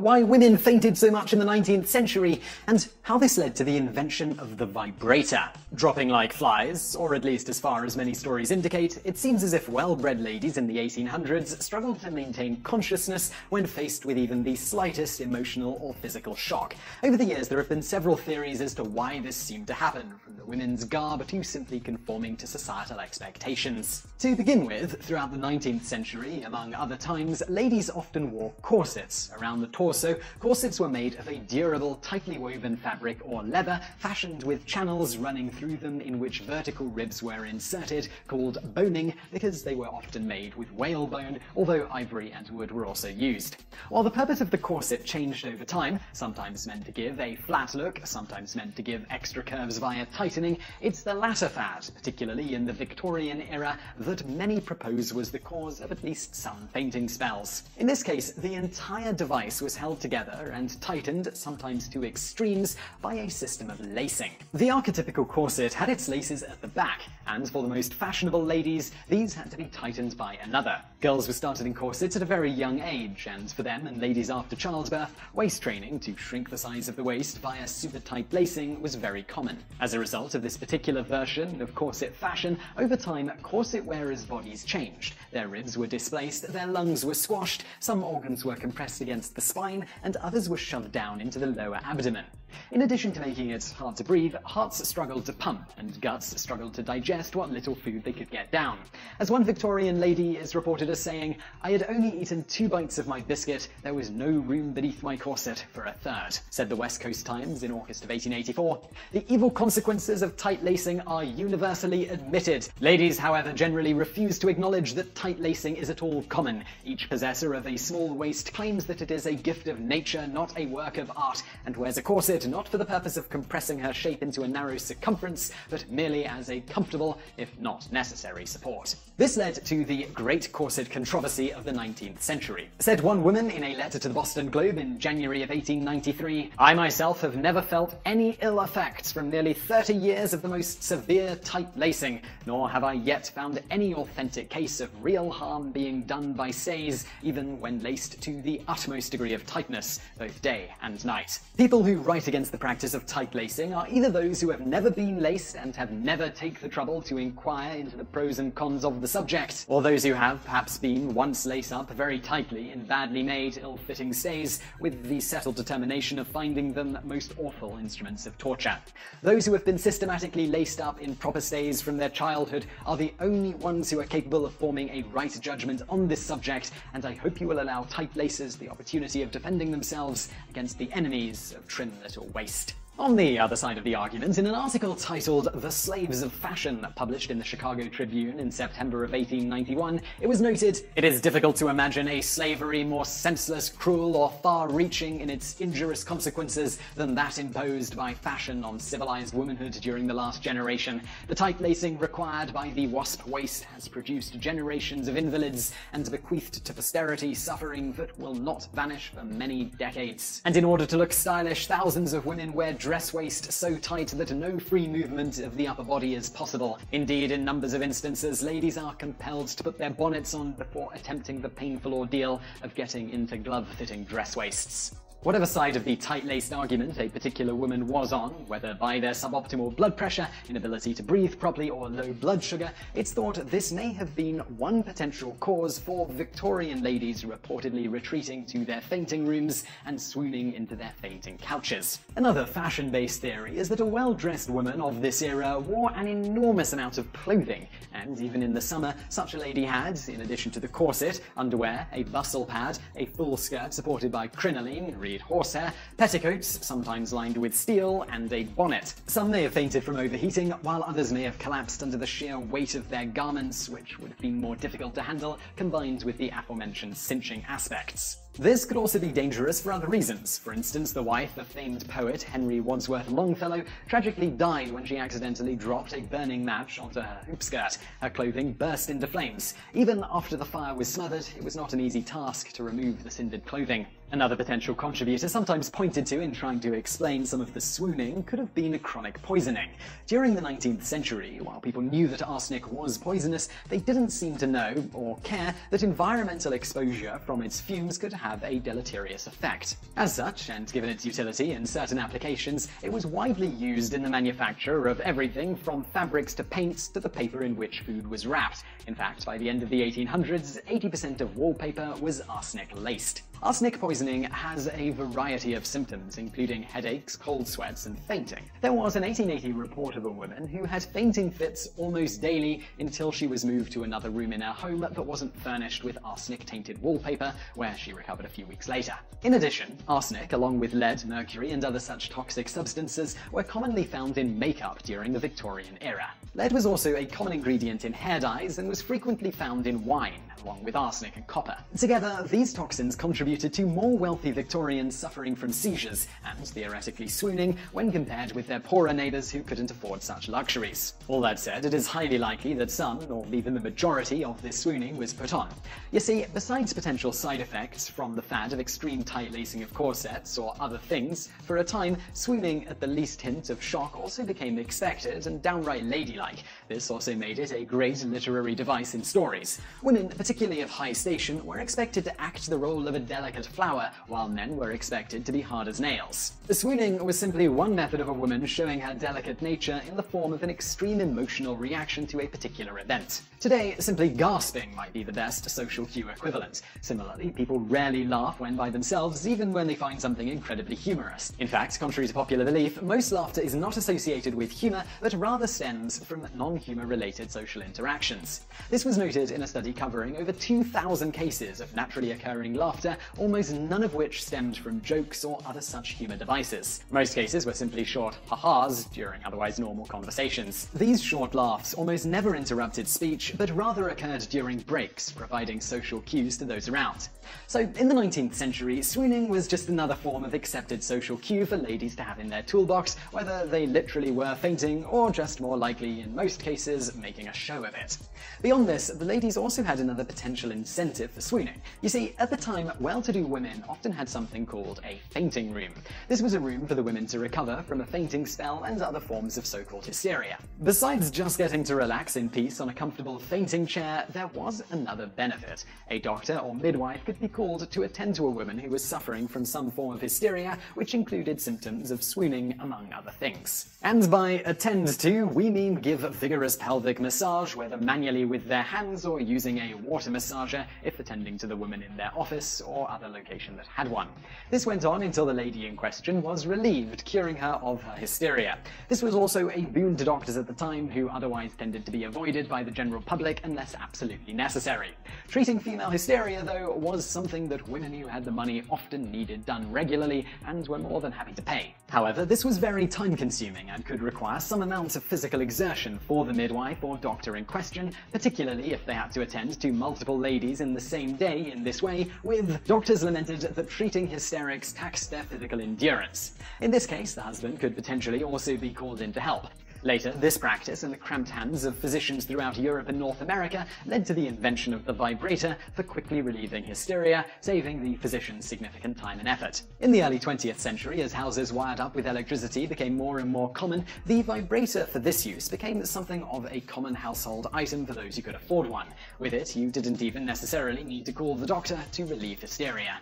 why women fainted so much in the 19th century, and how this led to the invention of the vibrator. Dropping like flies, or at least as far as many stories indicate, it seems as if well-bred ladies in the 1800s struggled to maintain consciousness when faced with even the slightest emotional or physical shock. Over the years, there have been several theories as to why this seemed to happen, from the women's garb to simply conforming to societal expectations. To begin with, throughout the 19th century, among other times, ladies often wore corsets. Around the torso, corsets were made of a durable, tightly woven fabric or leather, fashioned with channels running through them in which vertical ribs were inserted, called boning, because they were often made with whalebone, although ivory and wood were also used. While the purpose of the corset changed over time, sometimes meant to give a flat look, sometimes meant to give extra curves via tightening, it's the latter fad, particularly in the Victorian era, that many propose was the cause of at least some fainting spells. In this case, the entire device was held together and tightened, sometimes to extremes, by a system of lacing. The archetypical corset had its laces at the back, and for the most fashionable ladies, these had to be tightened by another. Girls were started in corsets at a very young age, and for them and ladies after childbirth, waist training to shrink the size of the waist via super tight lacing was very common. As a result of this particular version of corset fashion, over time, corset wearers' bodies changed. Their ribs were displaced, their lungs were squashed, some organs were compressed against the spine, and others were shoved down into the lower abdomen. In addition to making it hard to breathe, hearts struggled to pump, and guts struggled to digest what little food they could get down. As one Victorian lady is reported as saying, I had only eaten two bites of my biscuit, there was no room beneath my corset for a third, said the West Coast Times in August of 1884. The evil consequences of tight lacing are universally admitted. Ladies, however, generally refuse to acknowledge that tight lacing is at all common. Each possessor of a small waist claims that it is a gift of nature, not a work of art, and wears a corset not for the purpose of compressing her shape into a narrow circumference, but merely as a comfortable, if not necessary, support. This led to the Great Corset Controversy of the 19th century. Said one woman in a letter to the Boston Globe in January of 1893, I myself have never felt any ill effects from nearly 30 years of the most severe tight lacing, nor have I yet found any authentic case of real harm being done by stays, even when laced to the utmost degree of tightness, both day and night. People who write against the practice of tight lacing are either those who have never been laced and have never taken the trouble to inquire into the pros and cons of the subject, or those who have perhaps been once laced up very tightly in badly made, ill-fitting stays, with the settled determination of finding them most awful instruments of torture. Those who have been systematically laced up in proper stays from their childhood are the only ones who are capable of forming a right judgment on this subject, and I hope you will allow tight laces the opportunity of defending themselves against the enemies of trim little waist. On the other side of the argument, in an article titled The Slaves of Fashion, published in the Chicago Tribune in September of 1891, it was noted, It is difficult to imagine a slavery more senseless, cruel, or far-reaching in its injurious consequences than that imposed by fashion on civilized womanhood during the last generation. The tight lacing required by the wasp waist has produced generations of invalids and bequeathed to posterity suffering that will not vanish for many decades. And in order to look stylish, thousands of women wear dress waist so tight that no free movement of the upper body is possible. Indeed, in numbers of instances, ladies are compelled to put their bonnets on before attempting the painful ordeal of getting into glove-fitting dress waists. Whatever side of the tight-laced argument a particular woman was on, whether by their suboptimal blood pressure, inability to breathe properly, or low blood sugar, it's thought this may have been one potential cause for Victorian ladies reportedly retreating to their fainting rooms and swooning into their fainting couches. Another fashion-based theory is that a well-dressed woman of this era wore an enormous amount of clothing, and even in the summer, such a lady had, in addition to the corset, underwear, a bustle pad, a full skirt supported by crinoline, horsehair, petticoats, sometimes lined with steel, and a bonnet. Some may have fainted from overheating, while others may have collapsed under the sheer weight of their garments, which would have been more difficult to handle, combined with the aforementioned cinching aspects. This could also be dangerous for other reasons. For instance, the wife of famed poet Henry Wadsworth Longfellow tragically died when she accidentally dropped a burning match onto her hoop skirt. Her clothing burst into flames. Even after the fire was smothered, it was not an easy task to remove the cindered clothing. Another potential contributor sometimes pointed to in trying to explain some of the swooning could have been chronic poisoning. During the 19th century, while people knew that arsenic was poisonous, they didn't seem to know or care that environmental exposure from its fumes could have a deleterious effect. As such, and given its utility in certain applications, it was widely used in the manufacture of everything from fabrics to paints to the paper in which food was wrapped. In fact, by the end of the 1800s, 80% of wallpaper was arsenic laced. Arsenic poisoning has a variety of symptoms, including headaches, cold sweats, and fainting. There was an 1880 report of a woman who had fainting fits almost daily until she was moved to another room in her home that wasn't furnished with arsenic-tainted wallpaper, where she recovered a few weeks later. In addition, arsenic, along with lead, mercury, and other such toxic substances, were commonly found in makeup during the Victorian era. Lead was also a common ingredient in hair dyes and was frequently found in wine, along with arsenic and copper. Together, these toxins contributed to more wealthy Victorians suffering from seizures and theoretically swooning when compared with their poorer neighbors who couldn't afford such luxuries. All that said, it is highly likely that some, or even the majority, of this swooning was put on. You see, besides potential side effects from the fad of extreme tight lacing of corsets or other things, for a time, swooning at the least hint of shock also became expected and downright ladylike. This also made it a great literary device in stories. Women, particularly of high station, were expected to act the role of a delicate flower, while men were expected to be hard as nails. The swooning was simply one method of a woman showing her delicate nature in the form of an extreme emotional reaction to a particular event. Today, simply gasping might be the best social cue equivalent. Similarly, people rarely laugh when by themselves, even when they find something incredibly humorous. In fact, contrary to popular belief, most laughter is not associated with humor, but rather stems from non-humor related social interactions. This was noted in a study covering over 2,000 cases of naturally occurring laughter, almost none of which stemmed from jokes or other such humor devices. Most cases were simply short ha-has during otherwise normal conversations. These short laughs almost never interrupted speech, but rather occurred during breaks, providing social cues to those around. So, in the 19th century, swooning was just another form of accepted social cue for ladies to have in their toolbox, whether they literally were fainting or just more likely, in most cases, making a show of it. Beyond this, the ladies also had another potential incentive for swooning. You see, at the time, well-to-do women often had something called a fainting room. This was a room for the women to recover from a fainting spell and other forms of so-called hysteria. Besides just getting to relax in peace on a comfortable fainting chair, there was another benefit. A doctor or midwife could be called to attend to a woman who was suffering from some form of hysteria, which included symptoms of swooning, among other things. And by attend to, we mean give vigorous pelvic massage, whether manually with their hands or using a water massager if attending to the woman in their office or other location that had one. This went on until the lady in question was relieved, curing her of her hysteria. This was also a boon to doctors at the time who otherwise tended to be avoided by the general public unless absolutely necessary. Treating female hysteria, though, was something that women who had the money often needed done regularly and were more than happy to pay. However, this was very time consuming and could require some amount of physical exertion for the midwife or doctor in question, particularly if they had to attend to multiple ladies in the same day in this way, with doctors lamented that treating hysterics taxed their physical endurance. In this case, the husband could potentially also be called in to help. Later, this practice and the cramped hands of physicians throughout Europe and North America led to the invention of the vibrator for quickly relieving hysteria, saving the physicians significant time and effort. In the early 20th century, as houses wired up with electricity became more and more common, the vibrator for this use became something of a common household item for those who could afford one. With it, you didn't even necessarily need to call the doctor to relieve hysteria.